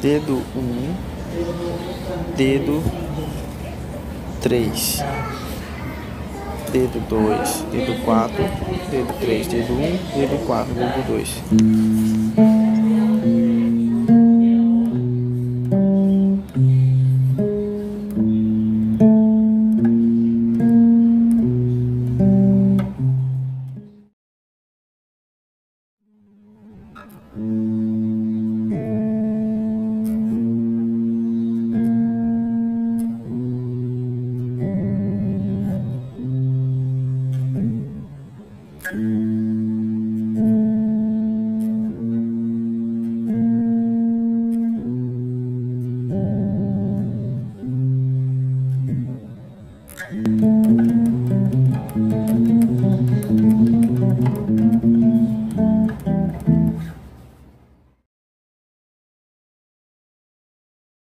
dedo um, dedo três, dedo dois, dedo quatro, dedo três, dedo um, dedo quatro, dedo dois. Mm-hmm.